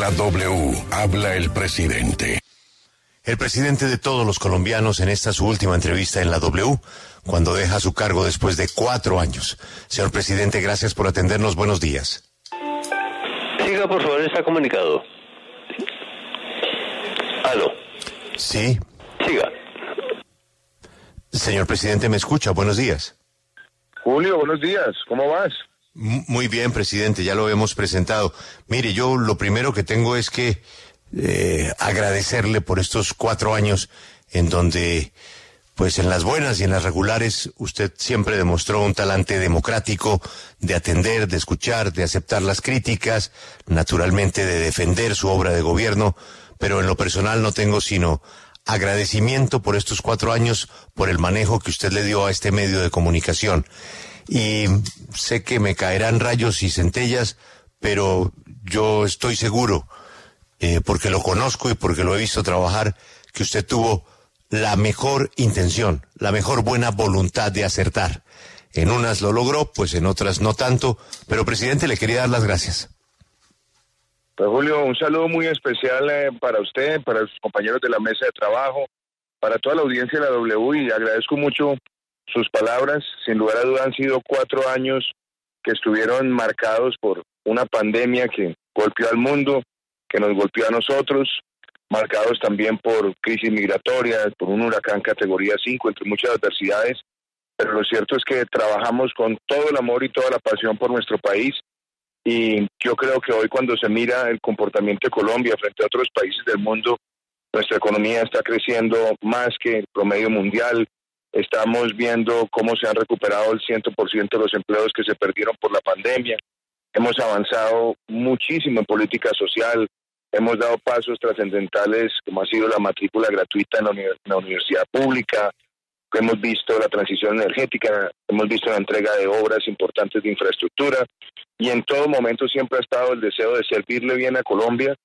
En la W habla el presidente. El presidente de todos los colombianos en esta su última entrevista en la W, cuando deja su cargo después de cuatro años. Señor presidente, gracias por atendernos. Buenos días. Siga, por favor, está comunicado. Aló. Sí. Siga. Señor presidente, ¿me escucha? Buenos días. Julio, buenos días. ¿Cómo vas? Muy bien, presidente, ya lo hemos presentado. Mire, yo lo primero que tengo es que eh, agradecerle por estos cuatro años en donde, pues en las buenas y en las regulares, usted siempre demostró un talante democrático de atender, de escuchar, de aceptar las críticas, naturalmente de defender su obra de gobierno, pero en lo personal no tengo sino agradecimiento por estos cuatro años, por el manejo que usted le dio a este medio de comunicación. Y sé que me caerán rayos y centellas, pero yo estoy seguro, eh, porque lo conozco y porque lo he visto trabajar, que usted tuvo la mejor intención, la mejor buena voluntad de acertar. En unas lo logró, pues en otras no tanto, pero presidente le quería dar las gracias. Pues Julio, un saludo muy especial eh, para usted, para sus compañeros de la mesa de trabajo, para toda la audiencia de la W y agradezco mucho sus palabras. Sin lugar a dudas han sido cuatro años que estuvieron marcados por una pandemia que golpeó al mundo, que nos golpeó a nosotros, marcados también por crisis migratorias, por un huracán categoría 5, entre muchas adversidades. Pero lo cierto es que trabajamos con todo el amor y toda la pasión por nuestro país. Y yo creo que hoy cuando se mira el comportamiento de Colombia frente a otros países del mundo, nuestra economía está creciendo más que el promedio mundial, Estamos viendo cómo se han recuperado el 100% de los empleos que se perdieron por la pandemia. Hemos avanzado muchísimo en política social. Hemos dado pasos trascendentales, como ha sido la matrícula gratuita en la, universidad pública. Hemos visto la transición energética, hemos visto la entrega de obras importantes de infraestructura y en todo momento siempre ha estado el deseo de servirle bien a Colombia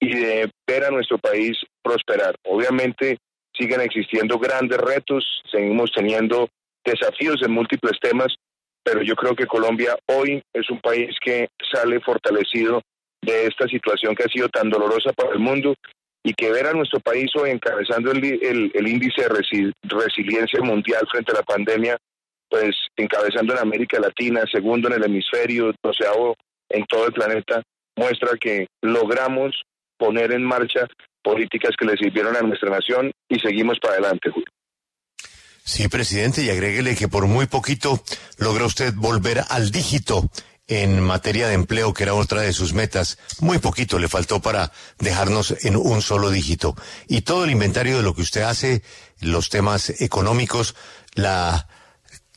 y de ver a nuestro país prosperar. Obviamente siguen existiendo grandes retos, seguimos teniendo desafíos en múltiples temas, pero yo creo que Colombia hoy es un país que sale fortalecido de esta situación que ha sido tan dolorosa para el mundo y que ver a nuestro país hoy encabezando el, el, índice de resiliencia mundial frente a la pandemia, pues encabezando en América Latina, segundo en el hemisferio, doceavo en todo el planeta, muestra que logramos poner en marcha políticas que le sirvieron a nuestra nación y seguimos para adelante, Julio. Sí, presidente, y agréguele que por muy poquito logró usted volver al dígito en materia de empleo, que era otra de sus metas. Muy poquito le faltó para dejarnos en un solo dígito. Y todo el inventario de lo que usted hace, los temas económicos, la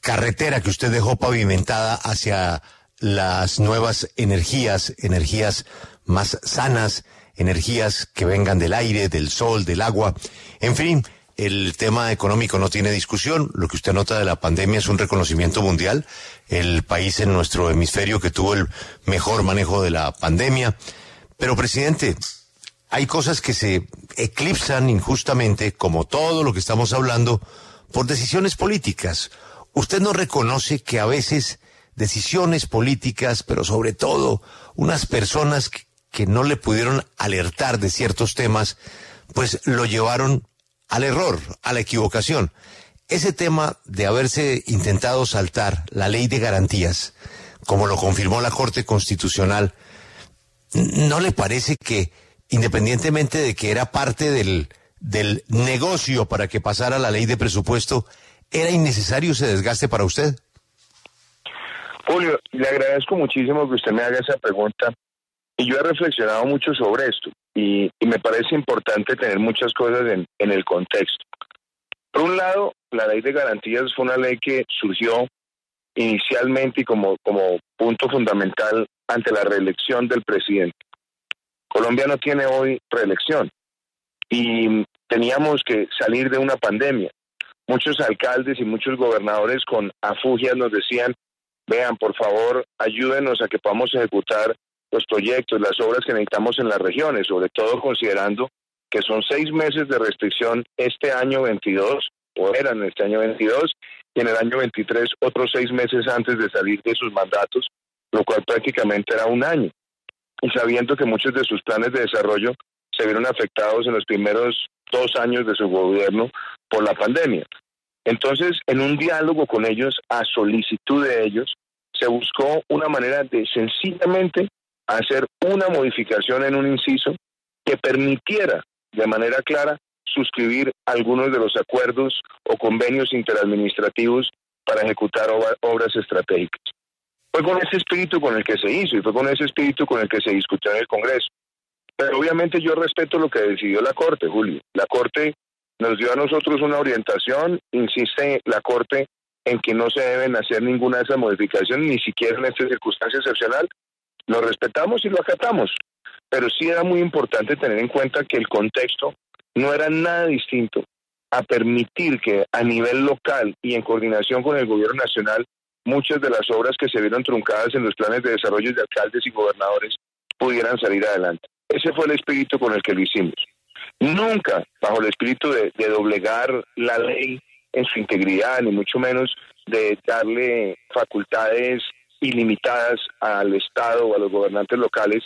carretera que usted dejó pavimentada hacia las nuevas energías, energías más sanas, energías que vengan del aire, del sol, del agua. En fin, el tema económico no tiene discusión. Lo que usted nota de la pandemia es un reconocimiento mundial. El país en nuestro hemisferio que tuvo el mejor manejo de la pandemia. Pero, presidente, hay cosas que se eclipsan injustamente, como todo lo que estamos hablando, por decisiones políticas. Usted no reconoce que a veces decisiones políticas, pero sobre todo unas personas que que no le pudieron alertar de ciertos temas, pues lo llevaron al error, a la equivocación. Ese tema de haberse intentado saltar la ley de garantías, como lo confirmó la Corte Constitucional, ¿no le parece que, independientemente de que era parte del, del negocio para que pasara la ley de presupuesto, era innecesario ese desgaste para usted? Julio, le agradezco muchísimo que usted me haga esa pregunta y yo he reflexionado mucho sobre esto y, me parece importante tener muchas cosas en, en el contexto. Por un lado, la ley de garantías fue una ley que surgió inicialmente y como, como punto fundamental ante la reelección del presidente. Colombia no tiene hoy reelección y teníamos que salir de una pandemia. Muchos alcaldes y muchos gobernadores con afugias nos decían, vean, por favor, ayúdenos a que podamos ejecutar los proyectos, las obras que necesitamos en las regiones, sobre todo considerando que son seis meses de restricción este año 22, o eran este año 22, y en el año 23 otros seis meses antes de salir de sus mandatos, lo cual prácticamente era un año. y sabiendo que muchos de sus planes de desarrollo se vieron afectados en los primeros dos años de su gobierno por la pandemia. Entonces, en un diálogo con ellos, a solicitud de ellos, se buscó una manera de sencillamente hacer una modificación en un inciso que permitiera de manera clara suscribir algunos de los acuerdos o convenios interadministrativos para ejecutar obras estratégicas. Fue con ese espíritu con el que se hizo y fue con ese espíritu con el que se discutió en el Congreso. Pero obviamente yo respeto lo que decidió la Corte, Julio. La Corte nos dio a nosotros una orientación, insiste la Corte en que no se deben hacer ninguna de esas modificaciones, ni siquiera en esta circunstancia excepcional. Lo respetamos y lo acatamos. Pero sí era muy importante tener en cuenta que el contexto no era nada distinto a permitir que a nivel local y en coordinación con el gobierno nacional muchas de las obras que se vieron truncadas en los planes de desarrollo de alcaldes y gobernadores pudieran salir adelante. Ese fue el espíritu con el que lo hicimos. Nunca bajo el espíritu de, doblegar la ley en su integridad, ni mucho menos de darle facultades ilimitadas al Estado o a los gobernantes locales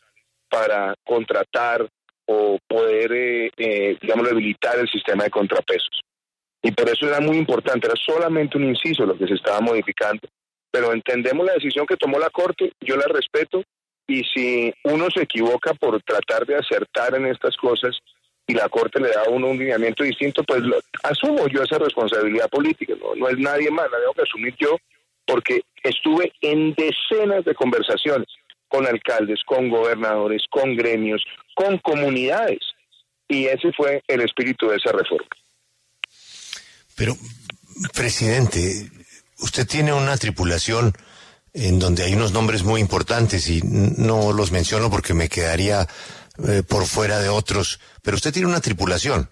para contratar o poder, eh, eh, digamos, debilitar el sistema de contrapesos. Y por eso era muy importante, era solamente un inciso lo que se estaba modificando pero entendemos la decisión que tomó la Corte, yo la respeto, y si uno se equivoca por tratar de acertar en estas cosas y la Corte le da a uno un lineamiento distinto, pues asumo yo esa responsabilidad política, no, no es nadie más, la tengo que asumir yo, porque estuve en decenas de conversaciones con alcaldes, con gobernadores, con gremios, con comunidades, y ese fue el espíritu de esa reforma. Pero, presidente, usted tiene una tripulación en donde hay unos nombres muy importantes y no los menciono porque me quedaría eh, por fuera de otros, pero usted tiene una tripulación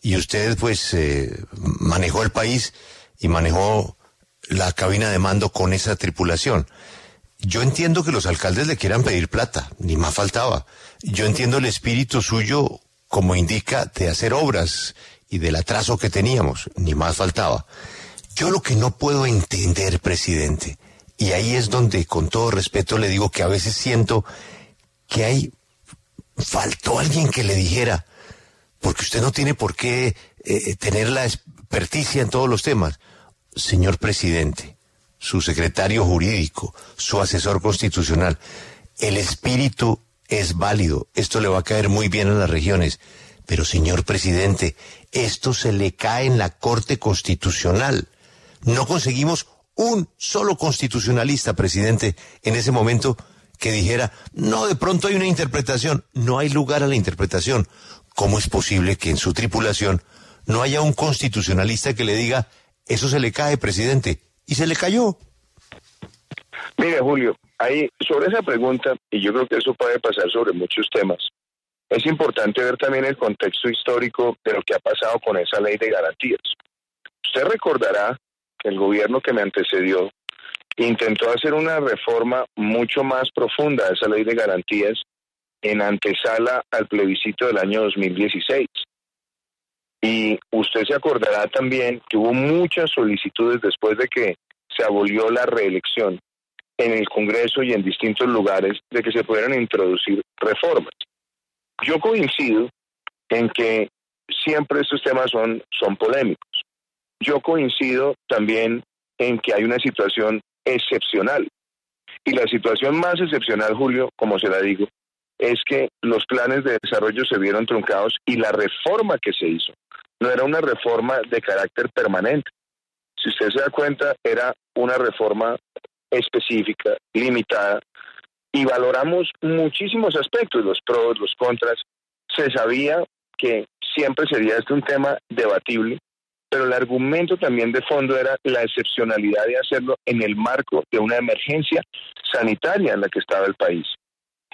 y usted pues eh, manejó el país y manejó la cabina de mando con esa tripulación. Yo entiendo que los alcaldes le quieran pedir plata, ni más faltaba. Yo entiendo el espíritu suyo como indica de hacer obras y del atraso que teníamos, ni más faltaba. Yo lo que no puedo entender, presidente, y ahí es donde con todo respeto le digo que a veces siento que hay, faltó alguien que le dijera, porque usted no tiene por qué eh, tener la experticia en todos los temas. Señor presidente, su secretario jurídico, su asesor constitucional, el espíritu es válido, esto le va a caer muy bien a las regiones, pero señor presidente, esto se le cae en la Corte Constitucional. No conseguimos un solo constitucionalista, presidente, en ese momento que dijera, no, de pronto hay una interpretación, no hay lugar a la interpretación. ¿Cómo es posible que en su tripulación no haya un constitucionalista que le diga, eso se le cae, presidente? Y se le cayó. Mire, Julio, ahí, sobre esa pregunta, y yo creo que eso puede pasar sobre muchos temas, es importante ver también el contexto histórico de lo que ha pasado con esa ley de garantías. Usted recordará el gobierno que me antecedió intentó hacer una reforma mucho más profunda de esa ley de garantías en antesala al plebiscito del año 2016. Y usted se acordará también que hubo muchas solicitudes después de que se abolió la reelección en el Congreso y en distintos lugares de que se pudieran introducir reformas. Yo coincido en que siempre estos temas son, son polémicos. Yo coincido también en que hay una situación excepcional. Y la situación más excepcional, Julio, como se la digo, es que los planes de desarrollo se vieron truncados y la reforma que se hizo no era una reforma de carácter permanente. Si usted se da cuenta, era una reforma específica, limitada, y valoramos muchísimos aspectos, los pros, los contras. Se sabía que siempre sería este un tema debatible, pero el argumento también de fondo era la excepcionalidad de hacerlo en el marco de una emergencia sanitaria en la que estaba el país.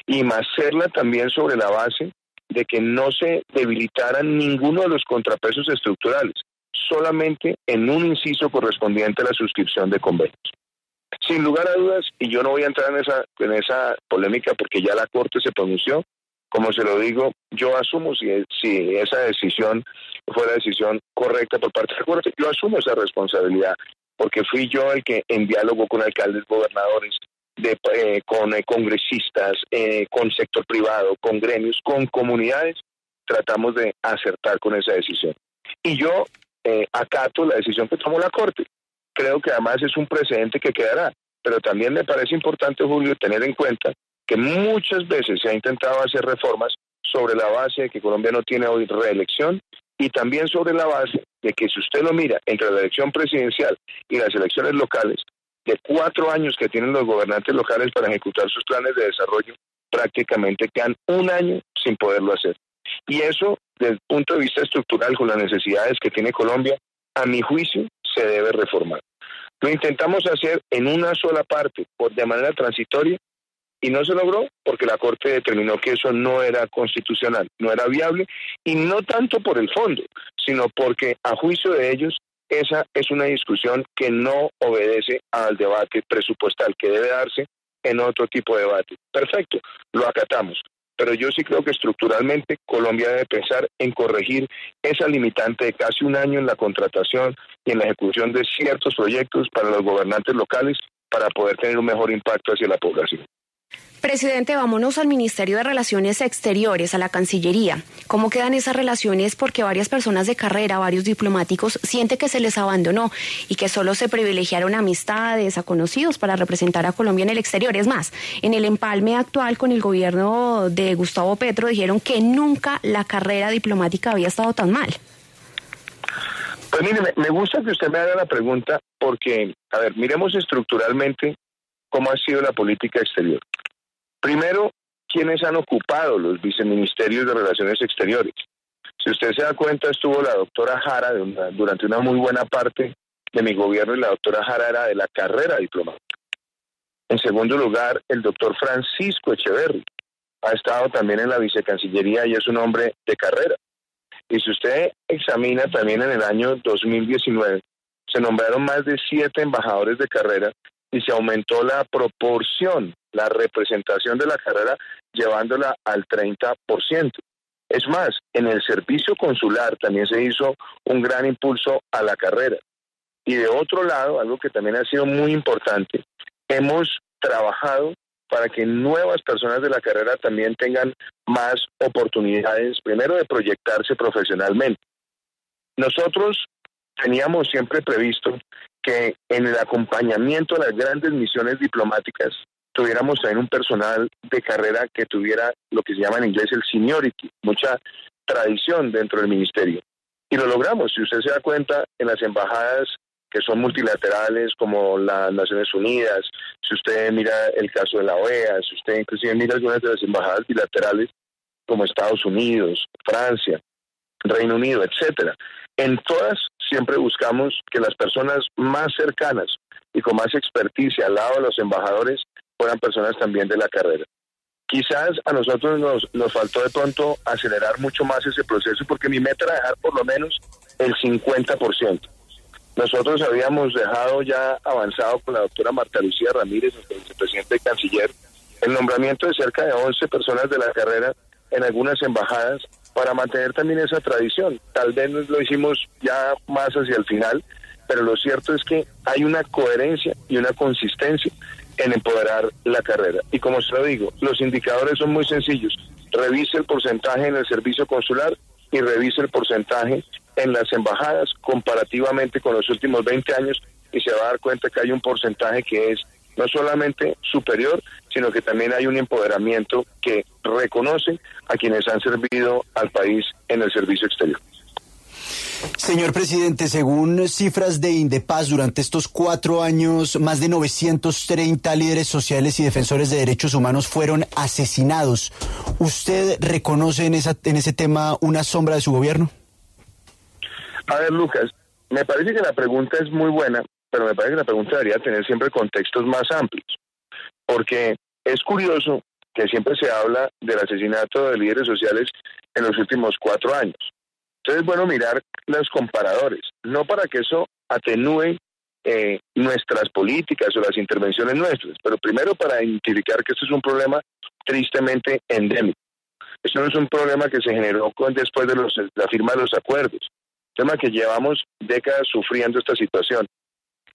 Y más hacerla también sobre la base de que no se debilitaran ninguno de los contrapesos estructurales, solamente en un inciso correspondiente a la suscripción de convenios. Sin lugar a dudas, y yo no voy a entrar en esa, en esa polémica porque ya la Corte se pronunció, como se lo digo, yo asumo si, si esa decisión fue la decisión correcta por parte de la Corte, yo asumo esa responsabilidad, porque fui yo el que en diálogo con alcaldes, gobernadores, de, eh, con eh, congresistas, eh, con sector privado, con gremios, con comunidades, tratamos de acertar con esa decisión. Y yo acato la decisión que tomó la Corte. Creo que además es un precedente que quedará, pero también me parece importante, Julio, tener en cuenta que muchas veces se ha intentado hacer reformas sobre la base de que Colombia no tiene hoy reelección y también sobre la base de que si usted lo mira entre la elección presidencial y las elecciones locales, de cuatro años que tienen los gobernantes locales para ejecutar sus planes de desarrollo, prácticamente quedan un año sin poderlo hacer. Y eso, desde el punto de vista estructural, con las necesidades que tiene Colombia, a mi juicio, se debe reformar. Lo intentamos hacer en una sola parte, por de manera transitoria, y no se logró porque la Corte determinó que eso no era constitucional, no era viable, y no tanto por el fondo, sino porque a juicio de ellos esa es una discusión que no obedece al debate presupuestal, que debe darse en otro tipo de debate. Perfecto, lo acatamos. Pero yo sí creo que estructuralmente Colombia debe pensar en corregir esa limitante de casi un año en la contratación y en la ejecución de ciertos proyectos para los gobernantes locales para poder tener un mejor impacto hacia la población. Presidente, vámonos al Ministerio de Relaciones Exteriores, a la Cancillería. ¿Cómo quedan esas relaciones? Porque varias personas de carrera, varios diplomáticos, sienten que se les abandonó y que solo se privilegiaron amistades, a conocidos para representar a Colombia en el exterior. Es más, en el empalme actual con el gobierno de Gustavo Petro dijeron que nunca la carrera diplomática había estado tan mal. Pues mire, me gusta que usted me haga la pregunta porque, a ver, miremos estructuralmente cómo ha sido la política exterior. Primero, ¿quiénes han ocupado los viceministerios de Relaciones Exteriores? Si usted se da cuenta, estuvo la doctora Jara durante una muy buena parte de mi gobierno y la doctora Jara era de la carrera diplomática. En segundo lugar, el doctor Francisco Echeverri ha estado también en la vicecancillería y es un hombre de carrera. Y si usted examina también en el año 2019, se nombraron más de siete embajadores de carrera y se aumentó la proporción, la representación de la carrera, llevándola al 30%. Es más, en el servicio consular también se hizo un gran impulso a la carrera. Y de otro lado, algo que también ha sido muy importante, hemos trabajado para que nuevas personas de la carrera también tengan más oportunidades, primero de proyectarse profesionalmente. Nosotros teníamos siempre previsto que en el acompañamiento a las grandes misiones diplomáticas tuviéramos también un personal de carrera que tuviera lo que se llama en inglés el seniority, mucha tradición dentro del ministerio. Y lo logramos. Si usted se da cuenta, en las embajadas que son multilaterales como las Naciones Unidas, si usted mira el caso de la OEA, si usted inclusive mira algunas de las embajadas bilaterales como Estados Unidos, Francia, Reino Unido, etcétera. En todas siempre buscamos que las personas más cercanas y con más experticia al lado de los embajadores fueran personas también de la carrera. Quizás a nosotros nos, nos faltó de pronto acelerar mucho más ese proceso porque mi meta era dejar por lo menos el 50%. Nosotros habíamos dejado ya avanzado con la doctora Marta Lucía Ramírez, nuestra vicepresidenta y canciller, el nombramiento de cerca de 11 personas de la carrera en algunas embajadas para mantener también esa tradición. Tal vez lo hicimos ya más hacia el final, pero lo cierto es que hay una coherencia y una consistencia en empoderar la carrera. Y como se lo digo, los indicadores son muy sencillos. Revise el porcentaje en el servicio consular y revise el porcentaje en las embajadas comparativamente con los últimos 20 años y se va a dar cuenta que hay un porcentaje que es no solamente superior, sino que también hay un empoderamiento que reconoce a quienes han servido al país en el servicio exterior. Señor presidente, según cifras de Indepaz, durante estos cuatro años, más de 930 líderes sociales y defensores de derechos humanos fueron asesinados. ¿Usted reconoce en, esa, en ese tema una sombra de su gobierno? A ver, Lucas, me parece que la pregunta es muy buena, pero me parece que la pregunta debería tener siempre contextos más amplios, porque es curioso que siempre se habla del asesinato de líderes sociales en los últimos cuatro años. Entonces es bueno mirar los comparadores, no para que eso atenúe eh, nuestras políticas o las intervenciones nuestras, pero primero para identificar que esto es un problema tristemente endémico. Esto no es un problema que se generó después de la firma de los acuerdos, tema que llevamos décadas sufriendo esta situación.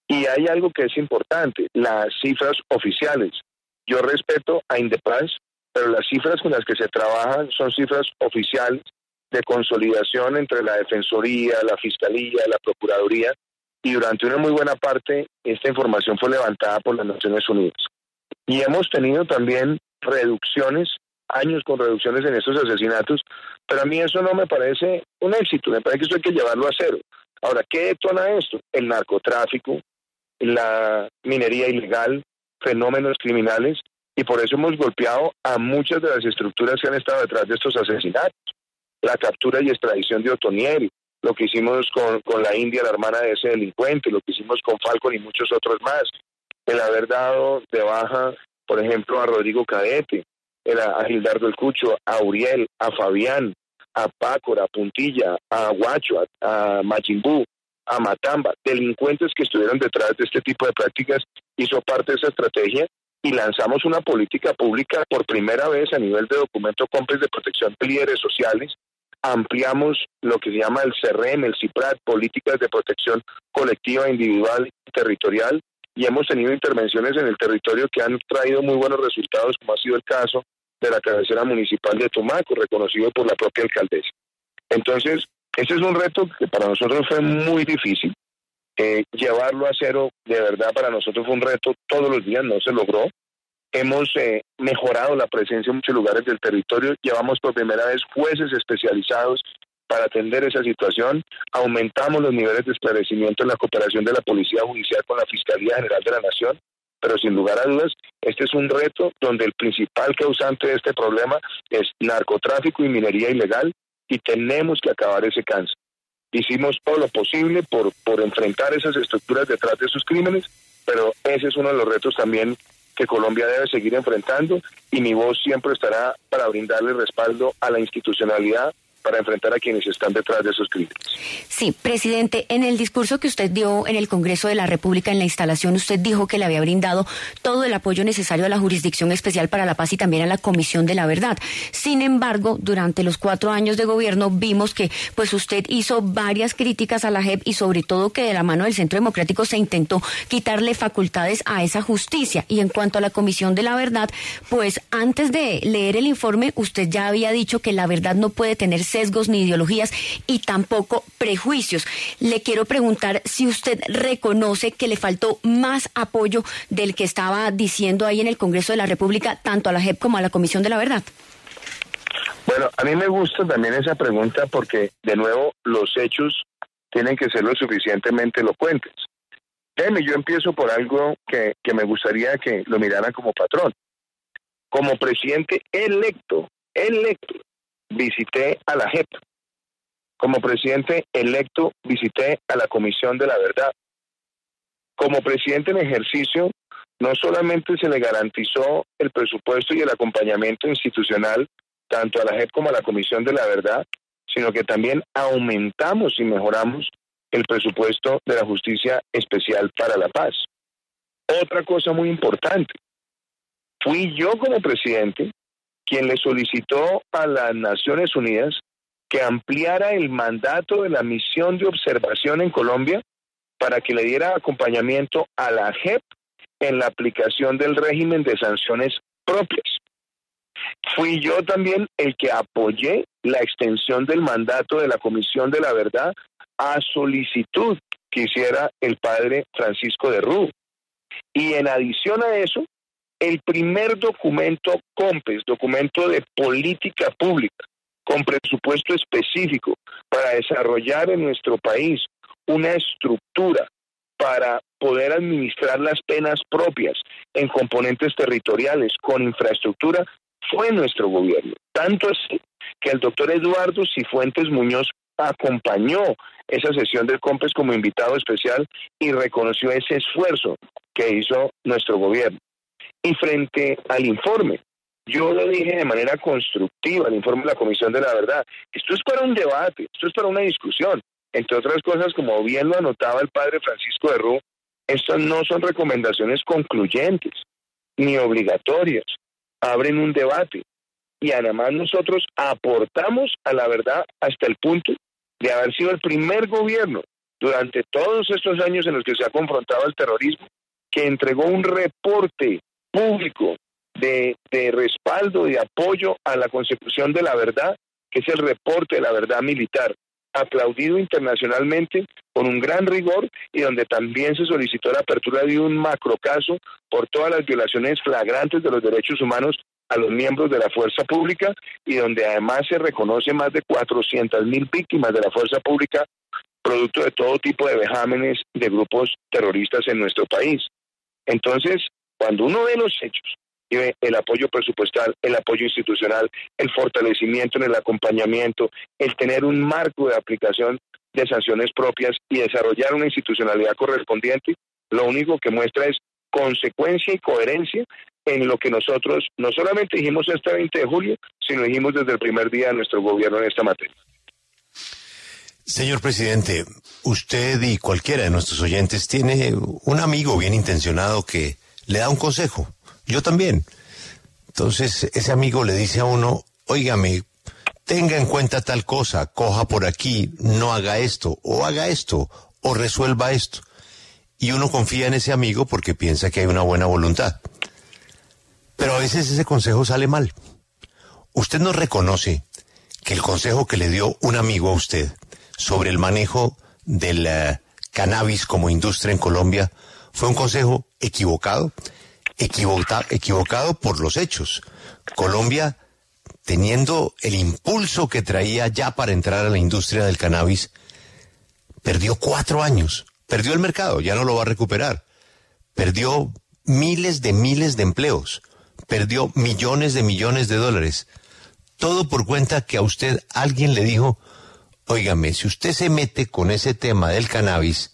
Y hay algo que es importante, las cifras oficiales. Yo respeto a Indepaz, pero las cifras con las que se trabajan son cifras oficiales de consolidación entre la Defensoría, la Fiscalía, la Procuraduría, y durante una muy buena parte esta información fue levantada por las Naciones Unidas. Y hemos tenido también reducciones, años con reducciones en estos asesinatos, pero a mí eso no me parece un éxito, me parece que eso hay que llevarlo a cero. Ahora, ¿qué detona esto? El narcotráfico, la minería ilegal, fenómenos criminales, y por eso hemos golpeado a muchas de las estructuras que han estado detrás de estos asesinatos. La captura y extradición de Otoniel, lo que hicimos con, con la India, la hermana de ese delincuente, lo que hicimos con Falcon y muchos otros más. El haber dado de baja, por ejemplo, a Rodrigo Cadete, a Gildardo El Cucho, a Uriel, a Fabián, a Pácora, a Puntilla, a Guacho, a, a Machimbú, a Matamba, delincuentes que estuvieron detrás de este tipo de prácticas, hizo parte de esa estrategia y lanzamos una política pública por primera vez a nivel de documento compres de protección de líderes sociales ampliamos lo que se llama el CRM, el CIPRAT, políticas de protección colectiva, individual territorial, y hemos tenido intervenciones en el territorio que han traído muy buenos resultados, como ha sido el caso de la cabecera municipal de Tumaco, reconocido por la propia alcaldesa. Entonces, este es un reto que para nosotros fue muy difícil. Eh, llevarlo a cero, de verdad, para nosotros fue un reto todos los días, no se logró, Hemos eh, mejorado la presencia en muchos lugares del territorio. Llevamos por primera vez jueces especializados para atender esa situación. Aumentamos los niveles de esclarecimiento en la cooperación de la Policía Judicial con la Fiscalía General de la Nación. Pero sin lugar a dudas, este es un reto donde el principal causante de este problema es narcotráfico y minería ilegal y tenemos que acabar ese cáncer. Hicimos todo lo posible por, por enfrentar esas estructuras detrás de esos crímenes, pero ese es uno de los retos también que Colombia debe seguir enfrentando y mi voz siempre estará para brindarle respaldo a la institucionalidad para enfrentar a quienes están detrás de esos crímenes. Sí, presidente, en el discurso que usted dio en el Congreso de la República, en la instalación, usted dijo que le había brindado todo el apoyo necesario a la Jurisdicción Especial para la Paz y también a la Comisión de la Verdad. Sin embargo, durante los cuatro años de gobierno vimos que pues usted hizo varias críticas a la JEP y sobre todo que de la mano del Centro Democrático se intentó quitarle facultades a esa justicia. Y en cuanto a la Comisión de la Verdad, pues antes de leer el informe, usted ya había dicho que la verdad no puede tener ni ideologías y tampoco prejuicios. Le quiero preguntar si usted reconoce que le faltó más apoyo del que estaba diciendo ahí en el Congreso de la República, tanto a la JEP como a la Comisión de la Verdad. Bueno, a mí me gusta también esa pregunta porque, de nuevo, los hechos tienen que ser lo suficientemente elocuentes. Déjeme, yo empiezo por algo que, que me gustaría que lo miraran como patrón. Como presidente electo, electo visité a la JEP. Como presidente electo visité a la Comisión de la Verdad. Como presidente en ejercicio, no solamente se le garantizó el presupuesto y el acompañamiento institucional tanto a la JEP como a la Comisión de la Verdad, sino que también aumentamos y mejoramos el presupuesto de la Justicia Especial para la Paz. Otra cosa muy importante, fui yo como presidente quien le solicitó a las Naciones Unidas que ampliara el mandato de la misión de observación en Colombia para que le diera acompañamiento a la JEP en la aplicación del régimen de sanciones propias. Fui yo también el que apoyé la extensión del mandato de la Comisión de la Verdad a solicitud que hiciera el padre Francisco de Rú. Y en adición a eso, el primer documento COMPES, documento de política pública, con presupuesto específico para desarrollar en nuestro país una estructura para poder administrar las penas propias en componentes territoriales con infraestructura, fue nuestro gobierno. Tanto así que el doctor Eduardo Cifuentes Muñoz acompañó esa sesión del COMPES como invitado especial y reconoció ese esfuerzo que hizo nuestro gobierno. Y frente al informe, yo lo dije de manera constructiva, el informe de la Comisión de la Verdad, esto es para un debate, esto es para una discusión. Entre otras cosas, como bien lo anotaba el padre Francisco de Rú, estas no son recomendaciones concluyentes ni obligatorias, abren un debate. Y además nosotros aportamos a la verdad hasta el punto de haber sido el primer gobierno durante todos estos años en los que se ha confrontado al terrorismo, que entregó un reporte público de, de respaldo y apoyo a la consecución de la verdad, que es el reporte de la verdad militar, aplaudido internacionalmente con un gran rigor y donde también se solicitó la apertura de un macrocaso por todas las violaciones flagrantes de los derechos humanos a los miembros de la fuerza pública y donde además se reconoce más de 400 mil víctimas de la fuerza pública producto de todo tipo de vejámenes de grupos terroristas en nuestro país. Entonces, cuando uno ve los hechos y ve el apoyo presupuestal, el apoyo institucional, el fortalecimiento en el acompañamiento, el tener un marco de aplicación de sanciones propias y desarrollar una institucionalidad correspondiente, lo único que muestra es consecuencia y coherencia en lo que nosotros no solamente dijimos este 20 de julio, sino dijimos desde el primer día de nuestro gobierno en esta materia. Señor presidente, usted y cualquiera de nuestros oyentes tiene un amigo bien intencionado que le da un consejo. Yo también. Entonces, ese amigo le dice a uno, óigame, tenga en cuenta tal cosa, coja por aquí, no haga esto, o haga esto, o resuelva esto. Y uno confía en ese amigo porque piensa que hay una buena voluntad. Pero a veces ese consejo sale mal. Usted no reconoce que el consejo que le dio un amigo a usted sobre el manejo del eh, cannabis como industria en Colombia fue un consejo equivocado, equivocado por los hechos. Colombia, teniendo el impulso que traía ya para entrar a la industria del cannabis, perdió cuatro años, perdió el mercado, ya no lo va a recuperar, perdió miles de miles de empleos, perdió millones de millones de dólares. Todo por cuenta que a usted alguien le dijo, óigame, si usted se mete con ese tema del cannabis,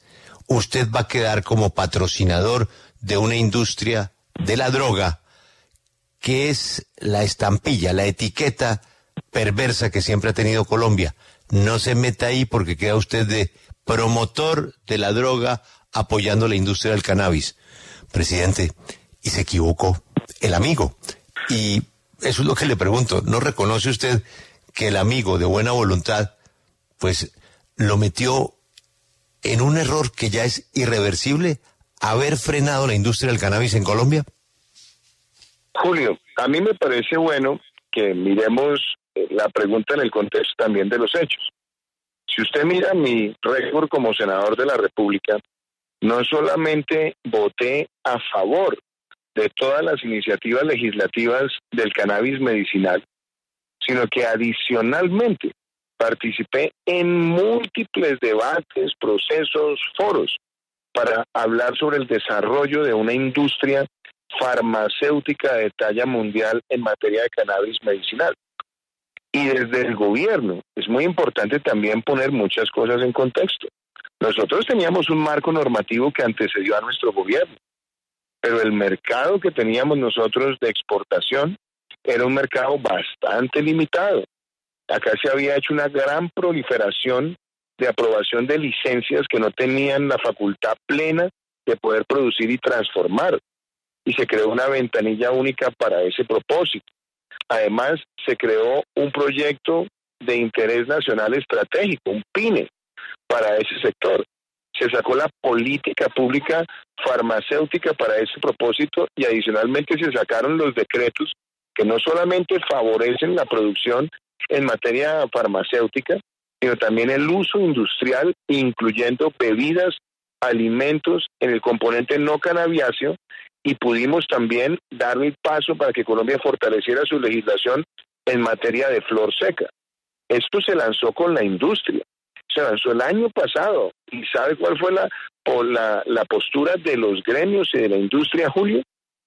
usted va a quedar como patrocinador de una industria de la droga que es la estampilla, la etiqueta perversa que siempre ha tenido Colombia. No se meta ahí porque queda usted de promotor de la droga apoyando la industria del cannabis. Presidente, y se equivocó el amigo. Y eso es lo que le pregunto. ¿No reconoce usted que el amigo de buena voluntad, pues lo metió en un error que ya es irreversible, haber frenado la industria del cannabis en Colombia? Julio, a mí me parece bueno que miremos eh, la pregunta en el contexto también de los hechos. Si usted mira mi récord como senador de la República, no solamente voté a favor de todas las iniciativas legislativas del cannabis medicinal, sino que adicionalmente participé en múltiples debates, procesos, foros para hablar sobre el desarrollo de una industria farmacéutica de talla mundial en materia de cannabis medicinal. Y desde el gobierno es muy importante también poner muchas cosas en contexto. Nosotros teníamos un marco normativo que antecedió a nuestro gobierno pero el mercado que teníamos nosotros de exportación era un mercado bastante limitado. Acá se había hecho una gran proliferación de aprobación de licencias que no tenían la facultad plena de poder producir y transformar. Y se creó una ventanilla única para ese propósito. Además, se creó un proyecto de interés nacional estratégico, un PINE, para ese sector se sacó la política pública farmacéutica para ese propósito y adicionalmente se sacaron los decretos que no solamente favorecen la producción en materia farmacéutica, sino también el uso industrial, incluyendo bebidas, alimentos en el componente no cannabiáceo, y pudimos también dar el paso para que Colombia fortaleciera su legislación en materia de flor seca. Esto se lanzó con la industria se lanzó el año pasado. ¿Y sabe cuál fue la, la, la postura de los gremios y de la industria, Julio?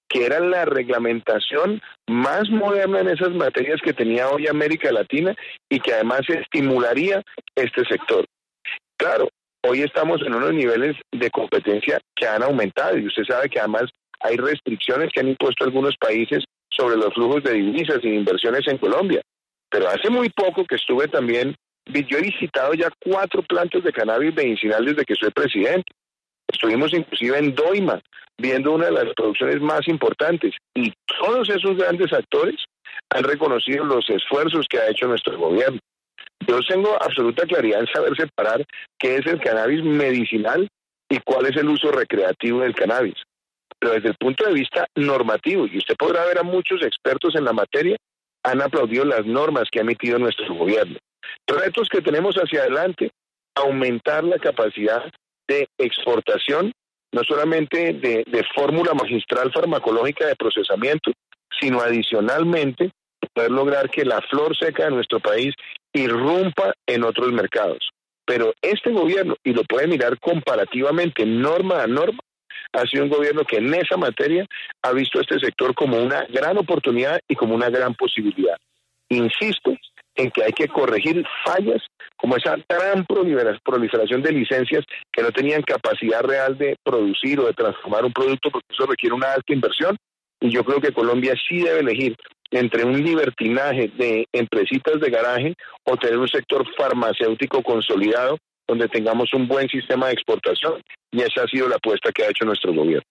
Que era la reglamentación más moderna en esas materias que tenía hoy América Latina y que además estimularía este sector. Claro, hoy estamos en unos niveles de competencia que han aumentado y usted sabe que además hay restricciones que han impuesto algunos países sobre los flujos de divisas y inversiones en Colombia. Pero hace muy poco que estuve también yo he visitado ya cuatro plantas de cannabis medicinal desde que soy presidente. Estuvimos inclusive en Doima, viendo una de las producciones más importantes. Y todos esos grandes actores han reconocido los esfuerzos que ha hecho nuestro gobierno. Yo tengo absoluta claridad en saber separar qué es el cannabis medicinal y cuál es el uso recreativo del cannabis. Pero desde el punto de vista normativo, y usted podrá ver a muchos expertos en la materia, han aplaudido las normas que ha emitido nuestro gobierno. Retos que tenemos hacia adelante, aumentar la capacidad de exportación, no solamente de, de fórmula magistral farmacológica de procesamiento, sino adicionalmente poder lograr que la flor seca de nuestro país irrumpa en otros mercados. Pero este gobierno, y lo puede mirar comparativamente norma a norma, ha sido un gobierno que en esa materia ha visto a este sector como una gran oportunidad y como una gran posibilidad. Insisto en que hay que corregir fallas como esa gran proliferación de licencias que no tenían capacidad real de producir o de transformar un producto porque eso requiere una alta inversión y yo creo que Colombia sí debe elegir entre un libertinaje de empresitas de garaje o tener un sector farmacéutico consolidado donde tengamos un buen sistema de exportación y esa ha sido la apuesta que ha hecho nuestro gobierno.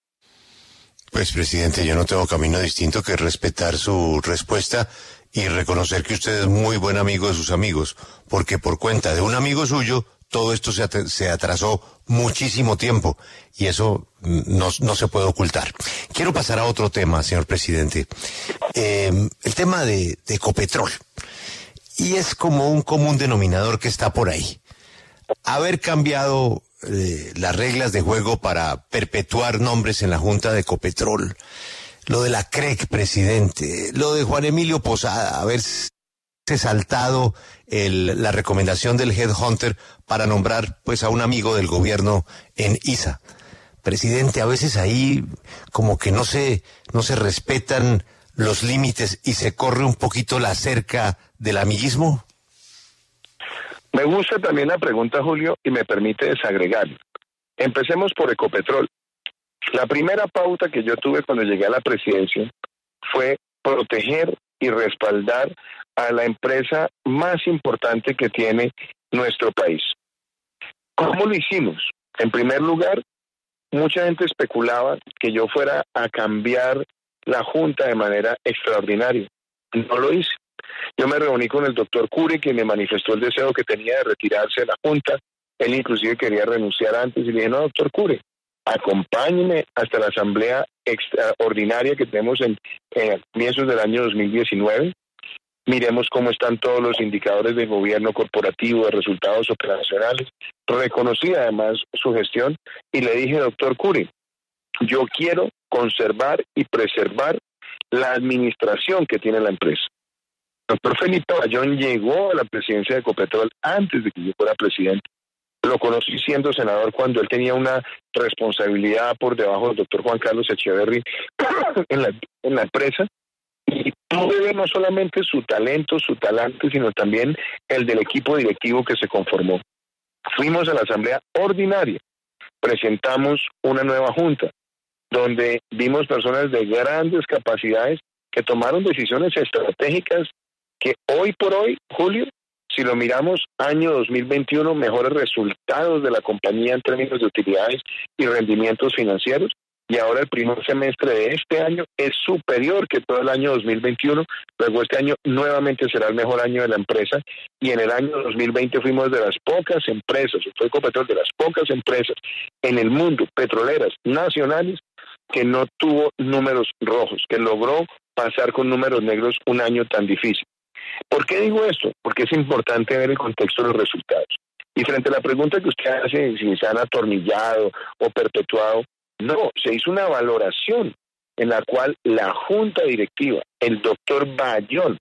Pues presidente, yo no tengo camino distinto que respetar su respuesta y reconocer que usted es muy buen amigo de sus amigos, porque por cuenta de un amigo suyo todo esto se, atrasó muchísimo tiempo y eso no, se puede ocultar. Quiero pasar a otro tema, señor presidente. Eh, el tema de, de Ecopetrol. Y es como un común denominador que está por ahí. Haber cambiado eh, las reglas de juego para perpetuar nombres en la Junta de Ecopetrol, lo de la CREC, presidente, lo de Juan Emilio Posada, haberse saltado la recomendación del Headhunter para nombrar pues a un amigo del gobierno en ISA. Presidente, a veces ahí como que no se, no se respetan los límites y se corre un poquito la cerca del amiguismo. Me gusta también la pregunta, Julio, y me permite desagregar. Empecemos por Ecopetrol. La primera pauta que yo tuve cuando llegué a la presidencia fue proteger y respaldar a la empresa más importante que tiene nuestro país. ¿Cómo lo hicimos? En primer lugar, mucha gente especulaba que yo fuera a cambiar la Junta de manera extraordinaria. No lo hice. Yo me reuní con el doctor Curi, quien me manifestó el deseo que tenía de retirarse de la Junta. Él inclusive quería renunciar antes y le dije, no, doctor Cure, acompáñeme hasta la asamblea extraordinaria que tenemos en, en comienzos del año 2019 miremos cómo están todos los indicadores de gobierno corporativo, de resultados operacionales. Reconocí además su gestión y le dije, doctor Curi, yo quiero conservar y preservar la administración que tiene la empresa. doctor Felipe Bayón llegó a la presidencia de Ecopetrol antes de que yo fuera presidente. Lo conocí siendo senador cuando él tenía una responsabilidad por debajo del doctor Juan Carlos Echeverry en la, en la empresa y tuve no solamente su talento, su talante, sino también el del equipo directivo que se conformó. Fuimos a la asamblea ordinaria, presentamos una nueva junta, donde vimos personas de grandes capacidades que tomaron decisiones estratégicas que hoy por hoy, Julio, si lo miramos año 2021, mejores resultados de la compañía en términos de utilidades y rendimientos financieros, y ahora el primer semestre de este año es superior que todo el año 2021. Luego este año nuevamente será el mejor año de la empresa y en el año 2020 fuimos de las pocas empresas, fue Ecopetrol de las pocas empresas en el mundo petroleras nacionales que no tuvo números rojos, que logró pasar con números negros un año tan difícil. ¿Por qué digo esto? Porque es importante ver el contexto de los resultados. Y frente a la pregunta que usted hace, si se han atornillado o perpetuado, no, se hizo una valoración en la cual la junta directiva, el doctor Bayón,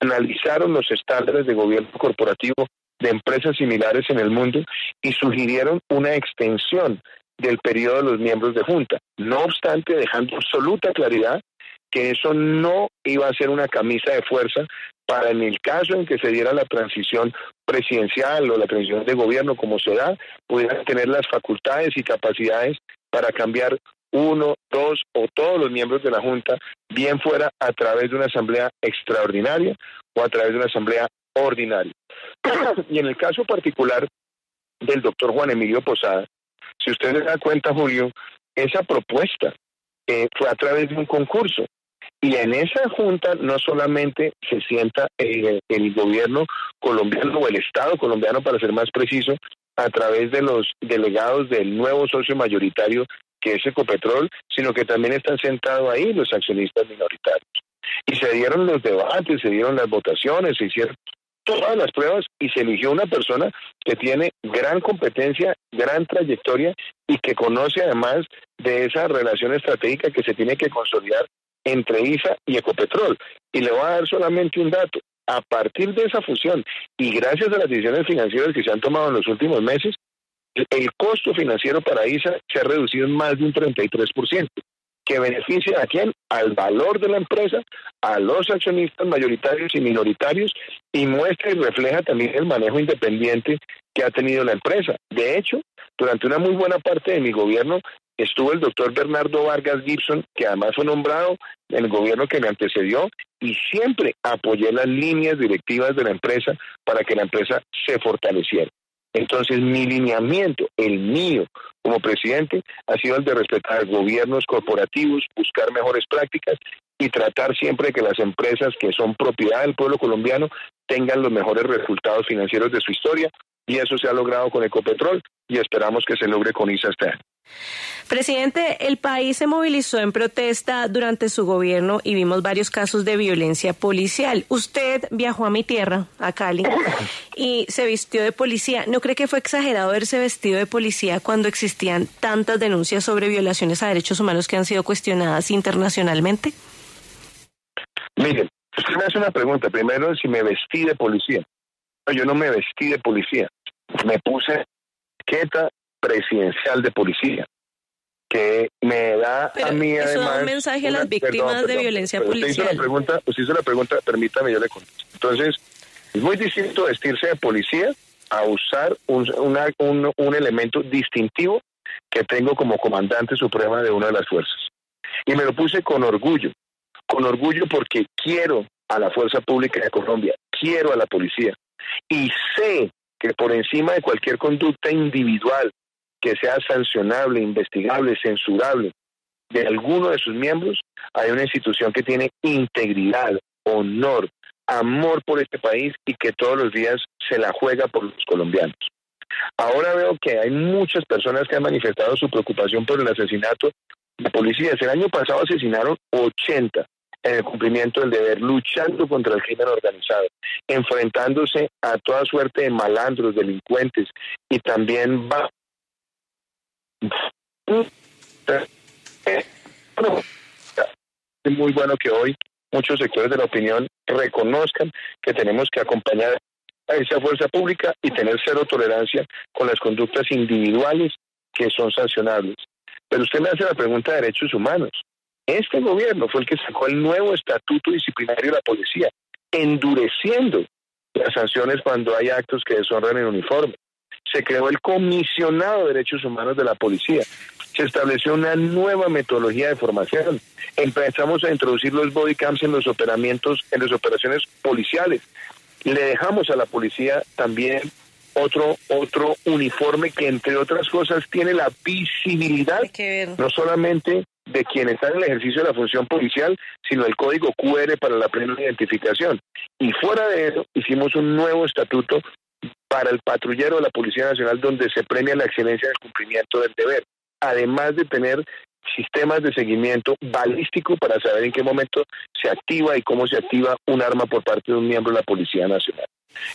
analizaron los estándares de gobierno corporativo de empresas similares en el mundo y sugirieron una extensión del periodo de los miembros de junta. No obstante, dejando absoluta claridad que eso no iba a ser una camisa de fuerza para en el caso en que se diera la transición presidencial o la transición de gobierno como se da, pudieran tener las facultades y capacidades para cambiar uno, dos o todos los miembros de la Junta, bien fuera a través de una asamblea extraordinaria o a través de una asamblea ordinaria. y en el caso particular del doctor Juan Emilio Posada, si usted se da cuenta, Julio, esa propuesta eh, fue a través de un concurso Y en esa junta no solamente se sienta el, el gobierno colombiano o el Estado colombiano, para ser más preciso, a través de los delegados del nuevo socio mayoritario que es Ecopetrol, sino que también están sentados ahí los accionistas minoritarios. Y se dieron los debates, se dieron las votaciones, se hicieron todas las pruebas y se eligió una persona que tiene gran competencia, gran trayectoria y que conoce además de esa relación estratégica que se tiene que consolidar entre ISA y Ecopetrol. Y le voy a dar solamente un dato. A partir de esa fusión y gracias a las decisiones financieras que se han tomado en los últimos meses, el costo financiero para ISA se ha reducido en más de un 33%, que beneficia a quién? Al valor de la empresa, a los accionistas mayoritarios y minoritarios y muestra y refleja también el manejo independiente que ha tenido la empresa. De hecho, durante una muy buena parte de mi gobierno estuvo el doctor Bernardo Vargas Gibson, que además fue nombrado en el gobierno que me antecedió, y siempre apoyé las líneas directivas de la empresa para que la empresa se fortaleciera. Entonces, mi lineamiento, el mío como presidente, ha sido el de respetar gobiernos corporativos, buscar mejores prácticas y tratar siempre que las empresas que son propiedad del pueblo colombiano tengan los mejores resultados financieros de su historia. Y eso se ha logrado con Ecopetrol y esperamos que se logre con ISA este año. Presidente, el país se movilizó en protesta durante su gobierno y vimos varios casos de violencia policial. Usted viajó a mi tierra, a Cali, y se vistió de policía. ¿No cree que fue exagerado verse vestido de policía cuando existían tantas denuncias sobre violaciones a derechos humanos que han sido cuestionadas internacionalmente? Miren, usted me hace una pregunta. Primero, si me vestí de policía. No, yo no me vestí de policía. Me puse etiqueta presidencial de policía que me da a mí eso además da un mensaje a las víctimas perdón, de violencia pero usted hizo policial. la pregunta usted hizo la pregunta permítame yo le contesto. Entonces es muy distinto vestirse de policía a usar un, una- un, un elemento distintivo que tengo como comandante suprema de una de las fuerzas. Y me lo puse con orgullo con orgullo porque quiero a la fuerza pública de Colombia quiero a la policía. Y sé que por encima de cualquier conducta individual que sea sancionable, investigable, censurable de alguno de sus miembros, hay una institución que tiene integridad, honor, amor por este país y que todos los días se la juega por los colombianos. Ahora veo que hay muchas personas que han manifestado su preocupación por el asesinato de policías. El año pasado asesinaron 80 en el cumplimiento del deber, luchando contra el crimen organizado, enfrentándose a toda suerte de malandros, delincuentes y también va es muy bueno que hoy muchos sectores de la opinión reconozcan que tenemos que acompañar a esa fuerza pública y tener cero tolerancia con las conductas individuales que son sancionables. Pero usted me hace la pregunta de derechos humanos. Este gobierno fue el que sacó el nuevo estatuto disciplinario de la policía, endureciendo las sanciones cuando hay actos que deshonran el uniforme. Se creó el comisionado de derechos humanos de la policía. Se estableció una nueva metodología de formación. Empezamos a introducir los body cams en los operamientos, en las operaciones policiales. Le dejamos a la policía también otro otro uniforme que entre otras cosas tiene la visibilidad no solamente de quien está en el ejercicio de la función policial, sino el código QR para la plena identificación. Y fuera de eso, hicimos un nuevo estatuto para el patrullero de la Policía Nacional donde se premia la excelencia del cumplimiento del deber, además de tener sistemas de seguimiento balístico para saber en qué momento se activa y cómo se activa un arma por parte de un miembro de la Policía Nacional.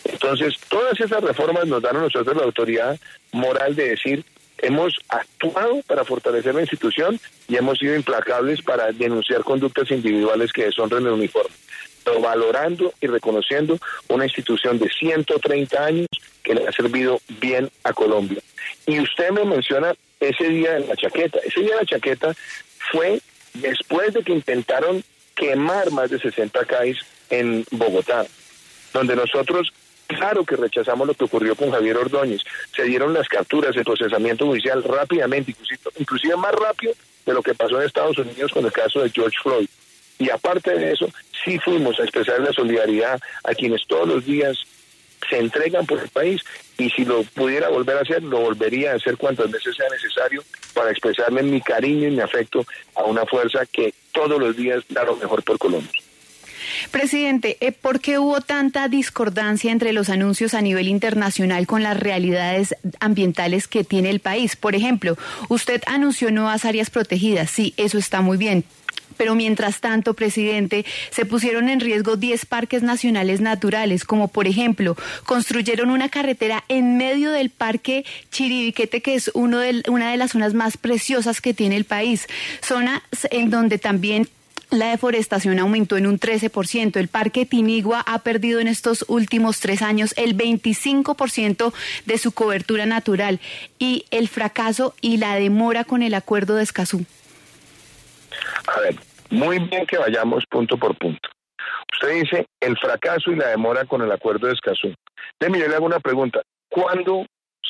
Entonces, todas esas reformas nos dan a nosotros la autoridad moral de decir, hemos actuado para fortalecer la institución y hemos sido implacables para denunciar conductas individuales que deshonran el uniforme, pero valorando y reconociendo una institución de 130 años que le ha servido bien a Colombia. Y usted me menciona ese día en la chaqueta. Ese día en la chaqueta fue después de que intentaron quemar más de 60 CAIs en Bogotá, donde nosotros Claro que rechazamos lo que ocurrió con Javier Ordóñez. Se dieron las capturas, el procesamiento judicial rápidamente, inclusive, inclusive más rápido de lo que pasó en Estados Unidos con el caso de George Floyd. Y aparte de eso, sí fuimos a expresar la solidaridad a quienes todos los días se entregan por el país y si lo pudiera volver a hacer, lo volvería a hacer cuantas veces sea necesario para expresarle mi cariño y mi afecto a una fuerza que todos los días da lo mejor por Colombia. Presidente, eh, ¿por qué hubo tanta discordancia entre los anuncios a nivel internacional con las realidades ambientales que tiene el país? Por ejemplo, usted anunció nuevas áreas protegidas, sí, eso está muy bien, pero mientras tanto, presidente, se pusieron en riesgo 10 parques nacionales naturales, como por ejemplo, construyeron una carretera en medio del parque Chiribiquete, que es uno de, una de las zonas más preciosas que tiene el país, zona en donde también la deforestación aumentó en un 13%. El Parque Tinigua ha perdido en estos últimos tres años el 25% de su cobertura natural y el fracaso y la demora con el acuerdo de Escazú. A ver, muy bien que vayamos punto por punto. Usted dice el fracaso y la demora con el acuerdo de Escazú. Déjeme, le hago una pregunta. ¿Cuándo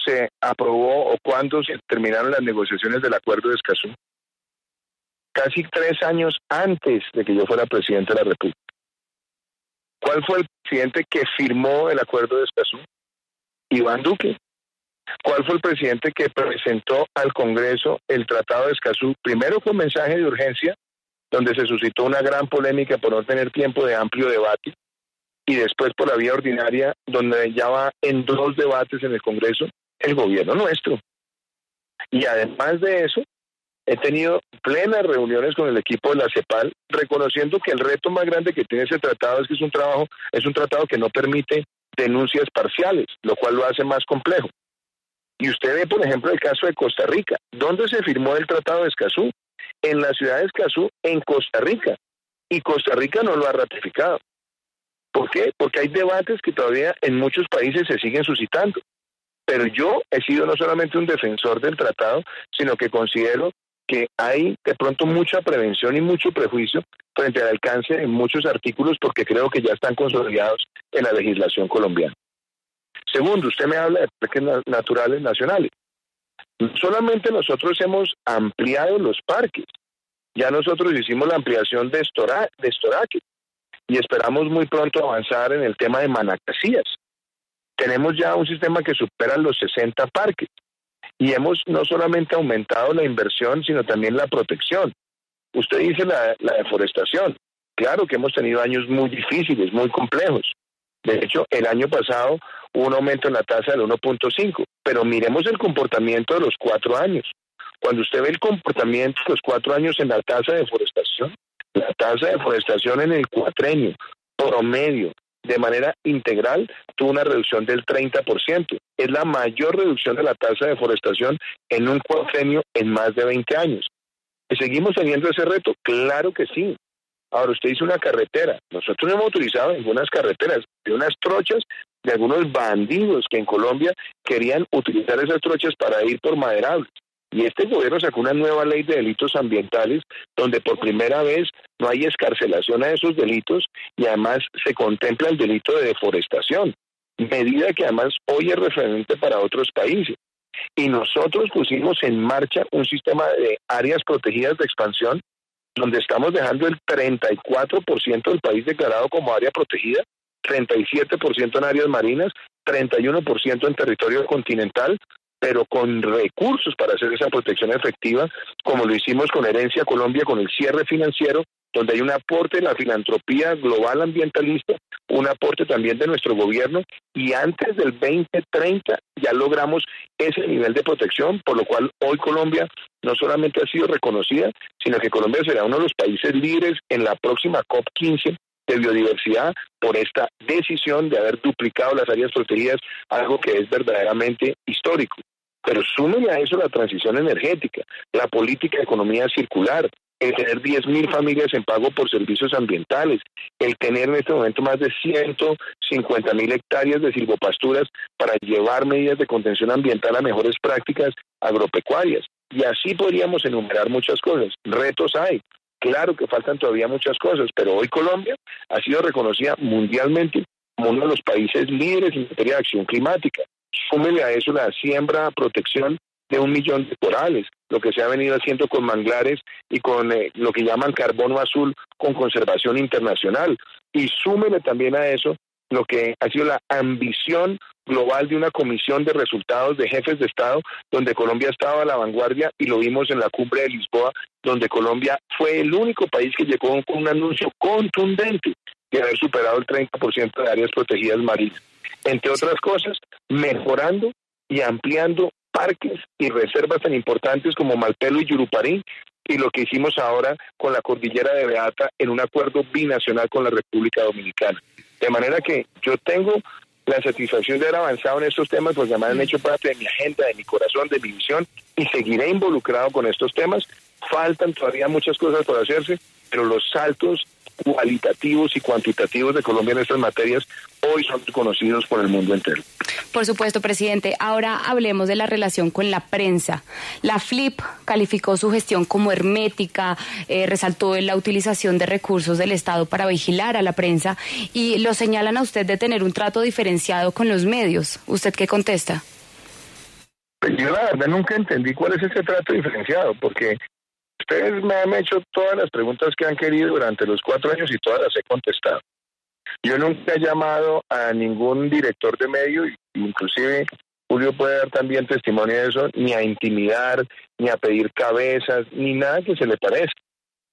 se aprobó o cuándo se terminaron las negociaciones del acuerdo de Escazú? Casi tres años antes de que yo fuera presidente de la República. ¿Cuál fue el presidente que firmó el acuerdo de Escazú? Iván Duque. ¿Cuál fue el presidente que presentó al Congreso el Tratado de Escazú? Primero con mensaje de urgencia, donde se suscitó una gran polémica por no tener tiempo de amplio debate, y después por la vía ordinaria, donde ya va en dos debates en el Congreso el gobierno nuestro. Y además de eso, He tenido plenas reuniones con el equipo de la CEPAL, reconociendo que el reto más grande que tiene ese tratado es que es un trabajo, es un tratado que no permite denuncias parciales, lo cual lo hace más complejo. Y usted ve, por ejemplo, el caso de Costa Rica. ¿Dónde se firmó el Tratado de Escazú? En la ciudad de Escazú, en Costa Rica. Y Costa Rica no lo ha ratificado. ¿Por qué? Porque hay debates que todavía en muchos países se siguen suscitando. Pero yo he sido no solamente un defensor del tratado, sino que considero que hay de pronto mucha prevención y mucho prejuicio frente al alcance de muchos artículos porque creo que ya están consolidados en la legislación colombiana. Segundo, usted me habla de parques naturales nacionales. Solamente nosotros hemos ampliado los parques. Ya nosotros hicimos la ampliación de, de Estoraque y esperamos muy pronto avanzar en el tema de Manacasías. Tenemos ya un sistema que supera los 60 parques y hemos no solamente aumentado la inversión, sino también la protección. Usted dice la, deforestación. Claro que hemos tenido años muy difíciles, muy complejos. De hecho, el año pasado hubo un aumento en la tasa del 1.5, pero miremos el comportamiento de los cuatro años. Cuando usted ve el comportamiento de los cuatro años en la tasa de deforestación, la tasa de deforestación en el cuatrenio promedio de manera integral tuvo una reducción del 30%. Es la mayor reducción de la tasa de deforestación en un cuatrenio en más de 20 años. ¿Seguimos teniendo ese reto? Claro que sí. Ahora, usted dice una carretera. Nosotros no hemos utilizado algunas carreteras, de unas trochas de algunos bandidos que en Colombia querían utilizar esas trochas para ir por maderables. Y este gobierno sacó una nueva ley de delitos ambientales donde por primera vez no hay escarcelación a esos delitos y además se contempla el delito de deforestación, medida que además hoy es referente para otros países. Y nosotros pusimos en marcha un sistema de áreas protegidas de expansión donde estamos dejando el 34% del país declarado como área protegida, 37% en áreas marinas, 31% en territorio continental, pero con recursos para hacer esa protección efectiva, como lo hicimos con Herencia Colombia, con el cierre financiero, donde hay un aporte de la filantropía global ambientalista, un aporte también de nuestro gobierno, y antes del 2030 ya logramos ese nivel de protección, por lo cual hoy Colombia no solamente ha sido reconocida, sino que Colombia será uno de los países líderes en la próxima COP15 de biodiversidad por esta decisión de haber duplicado las áreas protegidas, algo que es verdaderamente histórico. Pero súmele a eso la transición energética, la política de economía circular, el tener 10.000 familias en pago por servicios ambientales, el tener en este momento más de 150.000 hectáreas de silvopasturas para llevar medidas de contención ambiental a mejores prácticas agropecuarias. Y así podríamos enumerar muchas cosas. Retos hay. Claro que faltan todavía muchas cosas, pero hoy Colombia ha sido reconocida mundialmente como uno de los países líderes en materia de acción climática. Súmele a eso la siembra, protección de un millón de corales, lo que se ha venido haciendo con manglares y con eh, lo que llaman carbono azul con conservación internacional. Y súmele también a eso lo que ha sido la ambición global de una comisión de resultados de jefes de Estado, donde Colombia estaba a la vanguardia y lo vimos en la cumbre de Lisboa, donde Colombia fue el único país que llegó con un anuncio contundente de haber superado el 30% de áreas protegidas marinas. Entre otras cosas, mejorando y ampliando parques y reservas tan importantes como Malpelo y Yuruparí, y lo que hicimos ahora con la cordillera de Beata en un acuerdo binacional con la República Dominicana. De manera que yo tengo la satisfacción de haber avanzado en estos temas, pues además han hecho parte de mi agenda, de mi corazón, de mi visión, y seguiré involucrado con estos temas. Faltan todavía muchas cosas por hacerse, pero los saltos cualitativos y cuantitativos de Colombia en estas materias hoy son conocidos por el mundo entero. Por supuesto, presidente. Ahora hablemos de la relación con la prensa. La FLIP calificó su gestión como hermética, eh, resaltó la utilización de recursos del Estado para vigilar a la prensa y lo señalan a usted de tener un trato diferenciado con los medios. ¿Usted qué contesta? Pues yo la verdad nunca entendí cuál es ese trato diferenciado, porque Ustedes me han hecho todas las preguntas que han querido durante los cuatro años y todas las he contestado. Yo nunca he llamado a ningún director de medio, inclusive Julio puede dar también testimonio de eso, ni a intimidar, ni a pedir cabezas, ni nada que se le parezca.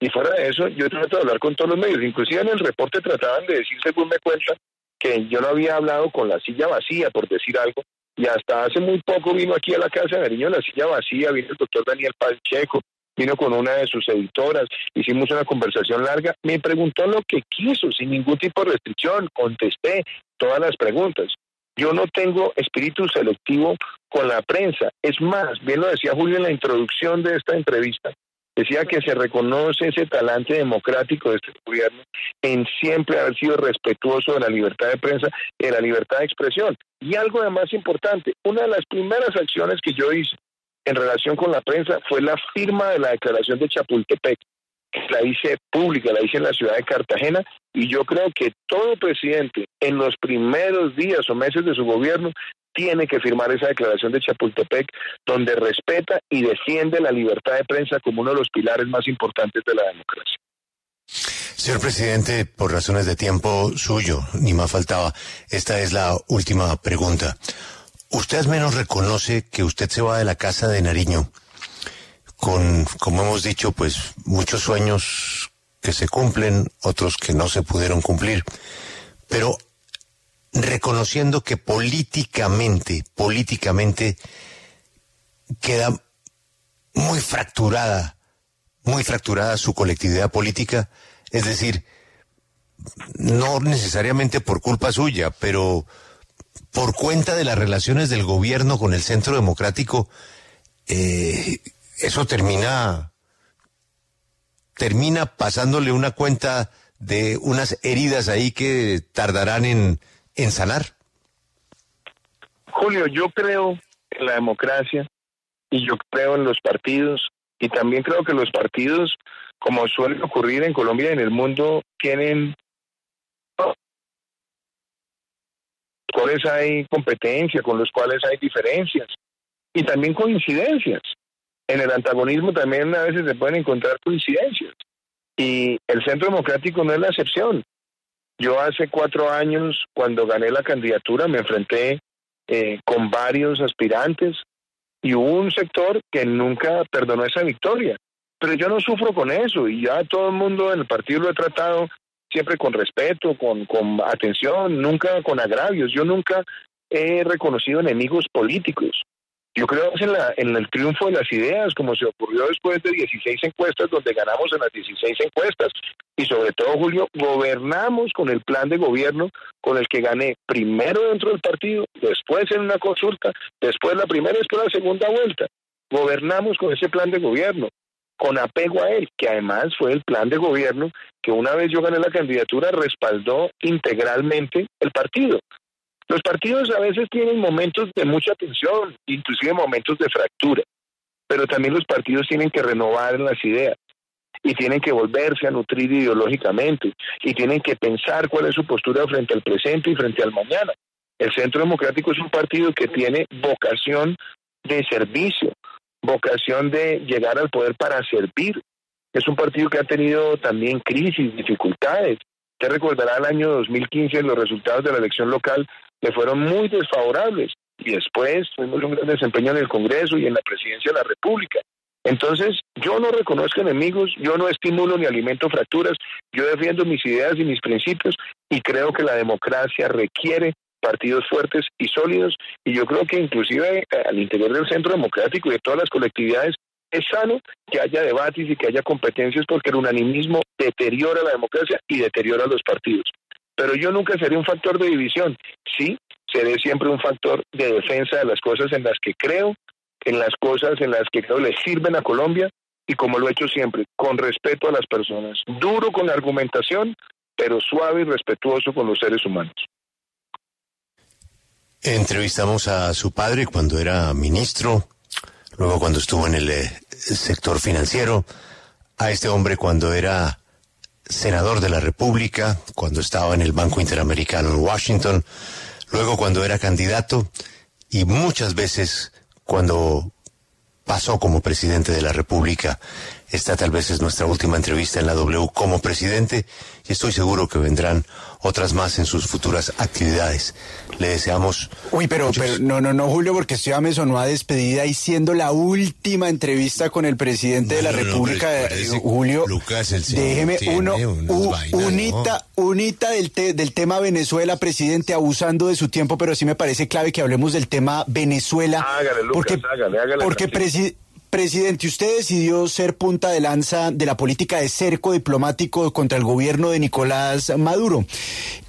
Y fuera de eso, yo trato de hablar con todos los medios. Inclusive en el reporte trataban de decir, según me cuentan, que yo no había hablado con la silla vacía, por decir algo, y hasta hace muy poco vino aquí a la Casa de Nariño la silla vacía, vino el doctor Daniel Pacheco, vino con una de sus editoras, hicimos una conversación larga, me preguntó lo que quiso, sin ningún tipo de restricción, contesté todas las preguntas. Yo no tengo espíritu selectivo con la prensa. Es más, bien lo decía Julio en la introducción de esta entrevista, decía que se reconoce ese talante democrático de este gobierno en siempre haber sido respetuoso de la libertad de prensa y de la libertad de expresión. Y algo de más importante, una de las primeras acciones que yo hice en relación con la prensa fue la firma de la declaración de Chapultepec. La hice pública, la hice en la ciudad de Cartagena y yo creo que todo presidente en los primeros días o meses de su gobierno tiene que firmar esa declaración de Chapultepec donde respeta y defiende la libertad de prensa como uno de los pilares más importantes de la democracia. Señor presidente, por razones de tiempo suyo, ni más faltaba, esta es la última pregunta. Usted menos reconoce que usted se va de la casa de Nariño. Con, como hemos dicho, pues muchos sueños que se cumplen, otros que no se pudieron cumplir, pero reconociendo que políticamente, políticamente queda muy fracturada, muy fracturada su colectividad política, es decir, no necesariamente por culpa suya, pero por cuenta de las relaciones del gobierno con el Centro Democrático, eh, eso termina, termina pasándole una cuenta de unas heridas ahí que tardarán en, en sanar. Julio, yo creo en la democracia y yo creo en los partidos y también creo que los partidos, como suele ocurrir en Colombia y en el mundo, tienen hay competencia, con los cuales hay diferencias y también coincidencias. En el antagonismo también a veces se pueden encontrar coincidencias y el Centro Democrático no es la excepción. Yo hace cuatro años, cuando gané la candidatura, me enfrenté eh, con varios aspirantes y hubo un sector que nunca perdonó esa victoria. Pero yo no sufro con eso y ya todo el mundo en el partido lo he tratado siempre con respeto, con, con atención, nunca con agravios. Yo nunca he reconocido enemigos políticos. Yo creo en, la, en el triunfo de las ideas, como se ocurrió después de 16 encuestas, donde ganamos en las 16 encuestas. Y sobre todo, Julio, gobernamos con el plan de gobierno con el que gané primero dentro del partido, después en una consulta, después la primera después la segunda vuelta. Gobernamos con ese plan de gobierno con apego a él, que además fue el plan de gobierno que una vez yo gané la candidatura respaldó integralmente el partido. Los partidos a veces tienen momentos de mucha tensión, inclusive momentos de fractura, pero también los partidos tienen que renovar las ideas y tienen que volverse a nutrir ideológicamente y tienen que pensar cuál es su postura frente al presente y frente al mañana. El Centro Democrático es un partido que tiene vocación de servicio, vocación de llegar al poder para servir. Es un partido que ha tenido también crisis, dificultades, Usted recordará el año 2015 los resultados de la elección local le fueron muy desfavorables y después tuvimos un gran desempeño en el Congreso y en la presidencia de la República. Entonces, yo no reconozco enemigos, yo no estimulo ni alimento fracturas, yo defiendo mis ideas y mis principios y creo que la democracia requiere partidos fuertes y sólidos y yo creo que inclusive eh, al interior del centro democrático y de todas las colectividades es sano que haya debates y que haya competencias porque el unanimismo deteriora la democracia y deteriora los partidos. Pero yo nunca seré un factor de división, sí, seré siempre un factor de defensa de las cosas en las que creo, en las cosas en las que creo le sirven a Colombia y como lo he hecho siempre, con respeto a las personas, duro con la argumentación, pero suave y respetuoso con los seres humanos. Entrevistamos a su padre cuando era ministro, luego cuando estuvo en el eh, sector financiero, a este hombre cuando era senador de la República, cuando estaba en el Banco Interamericano en Washington, luego cuando era candidato y muchas veces cuando pasó como presidente de la República. Esta tal vez es nuestra última entrevista en la W como presidente y estoy seguro que vendrán otras más en sus futuras actividades. Le deseamos. Uy, pero, no, no, no, Julio, porque esto ya me sonó a despedida y siendo la última entrevista con el presidente de la República, eh, Julio. Lucas, el déjeme uno, unita, unita del, del tema Venezuela, presidente, abusando de su tiempo, pero sí me parece clave que hablemos del tema Venezuela. Hágale, Lucas, porque, hágale, hágale. Porque presidente Presidente, usted decidió ser punta de lanza de la política de cerco diplomático contra el gobierno de Nicolás Maduro.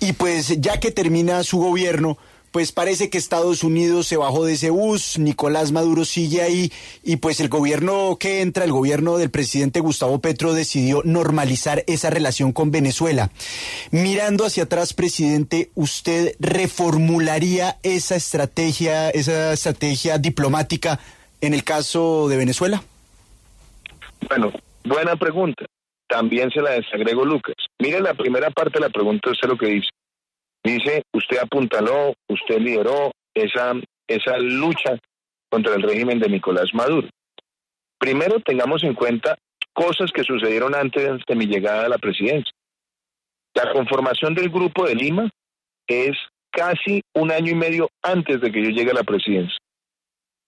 Y pues ya que termina su gobierno, pues parece que Estados Unidos se bajó de ese bus, Nicolás Maduro sigue ahí y pues el gobierno que entra, el gobierno del presidente Gustavo Petro decidió normalizar esa relación con Venezuela. Mirando hacia atrás, presidente, ¿usted reformularía esa estrategia, esa estrategia diplomática en el caso de Venezuela? Bueno, buena pregunta. También se la desagrego Lucas. Mire la primera parte de la pregunta, usted lo que dice. Dice, usted apuntaló, usted lideró esa, esa lucha contra el régimen de Nicolás Maduro. Primero tengamos en cuenta cosas que sucedieron antes de mi llegada a la presidencia. La conformación del Grupo de Lima es casi un año y medio antes de que yo llegue a la presidencia.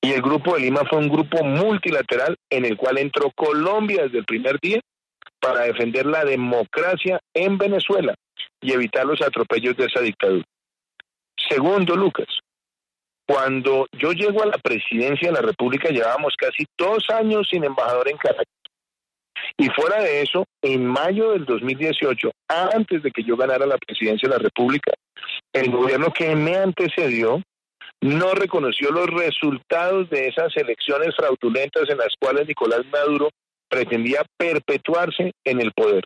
Y el Grupo de Lima fue un grupo multilateral en el cual entró Colombia desde el primer día para defender la democracia en Venezuela y evitar los atropellos de esa dictadura. Segundo, Lucas, cuando yo llego a la presidencia de la República llevábamos casi dos años sin embajador en Caracas. Y fuera de eso, en mayo del 2018, antes de que yo ganara la presidencia de la República, el gobierno que me antecedió no reconoció los resultados de esas elecciones fraudulentas en las cuales Nicolás Maduro pretendía perpetuarse en el poder.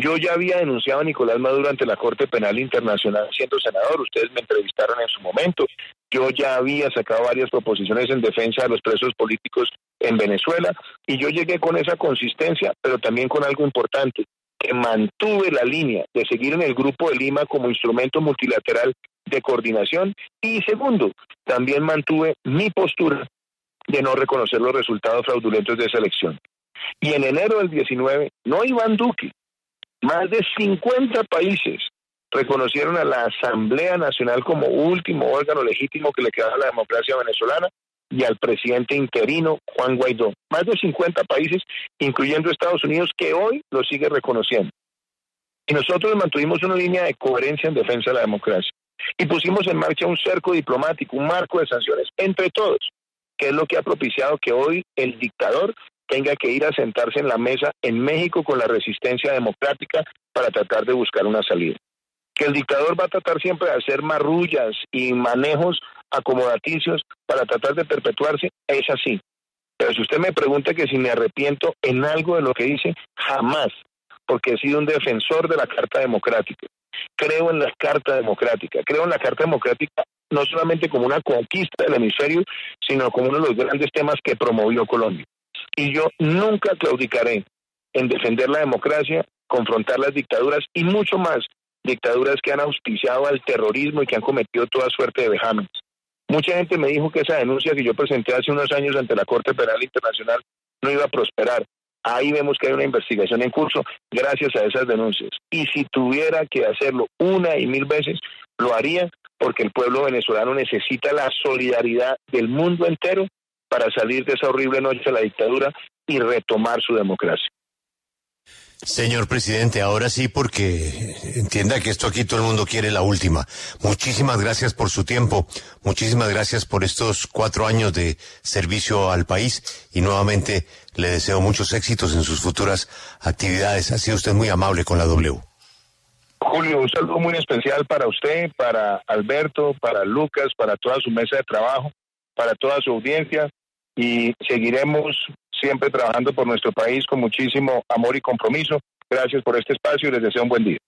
Yo ya había denunciado a Nicolás Maduro ante la Corte Penal Internacional siendo senador, ustedes me entrevistaron en su momento, yo ya había sacado varias proposiciones en defensa de los presos políticos en Venezuela y yo llegué con esa consistencia, pero también con algo importante, que mantuve la línea de seguir en el Grupo de Lima como instrumento multilateral de coordinación y segundo, también mantuve mi postura de no reconocer los resultados fraudulentos de esa elección. Y en enero del 19, no Iván Duque, más de 50 países reconocieron a la Asamblea Nacional como último órgano legítimo que le quedaba a la democracia venezolana y al presidente interino Juan Guaidó. Más de 50 países, incluyendo Estados Unidos, que hoy lo sigue reconociendo. Y nosotros mantuvimos una línea de coherencia en defensa de la democracia y pusimos en marcha un cerco diplomático, un marco de sanciones entre todos, que es lo que ha propiciado que hoy el dictador tenga que ir a sentarse en la mesa en México con la resistencia democrática para tratar de buscar una salida. Que el dictador va a tratar siempre de hacer marrullas y manejos acomodaticios para tratar de perpetuarse, es así. Pero si usted me pregunta que si me arrepiento en algo de lo que hice, jamás, porque he sido un defensor de la Carta Democrática creo en la Carta Democrática, creo en la Carta Democrática no solamente como una conquista del hemisferio, sino como uno de los grandes temas que promovió Colombia. Y yo nunca claudicaré en defender la democracia, confrontar las dictaduras y mucho más, dictaduras que han auspiciado al terrorismo y que han cometido toda suerte de vejámenes. Mucha gente me dijo que esa denuncia que yo presenté hace unos años ante la Corte Penal Internacional no iba a prosperar. Ahí vemos que hay una investigación en curso gracias a esas denuncias. Y si tuviera que hacerlo una y mil veces, lo haría porque el pueblo venezolano necesita la solidaridad del mundo entero para salir de esa horrible noche de la dictadura y retomar su democracia. Señor presidente, ahora sí, porque entienda que esto aquí todo el mundo quiere la última. Muchísimas gracias por su tiempo, muchísimas gracias por estos cuatro años de servicio al país y nuevamente le deseo muchos éxitos en sus futuras actividades. Ha sido usted muy amable con la W. Julio, un saludo muy especial para usted, para Alberto, para Lucas, para toda su mesa de trabajo, para toda su audiencia y seguiremos siempre trabajando por nuestro país con muchísimo amor y compromiso. Gracias por este espacio y les deseo un buen día.